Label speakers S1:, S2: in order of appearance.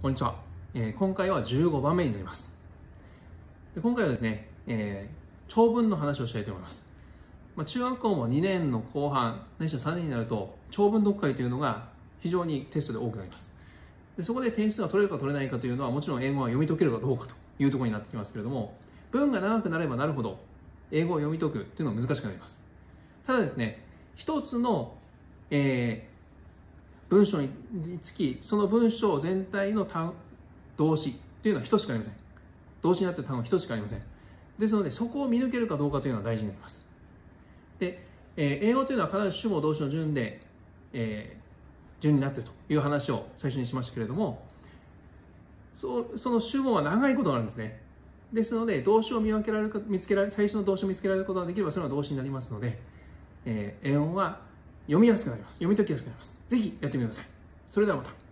S1: こんにちは、えー、今回は15番目になります。で今回はですね、えー、長文の話をしたいと思います、まあ、中学校も2年の後半ないしは3年になると長文読解というのが非常にテストで多くなります。でそこで点数が取れるか取れないかというのはもちろん英語は読み解けるかどうかというところになってきますけれども文が長くなればなるほど英語を読み解くというのは難しくなります。ただですね一つの、えー、文章につきその文章全体の単動詞というのは1しかありません。動詞になっている単語は1しかありません。ですのでそこを見抜けるかどうかというのは大事になります。で、えー、英語というのは必ず主語動詞の順で、えー、順になっているという話を最初にしましたけれどもそその主語は長いことがあるんですね。ですので動詞を見分けられるか見つけられ最初の動詞を見つけられることができればそれは動詞になりますので、えー、英語は読みやすくなります。読み解きやすくなります。ぜひやってみてください。それではまた。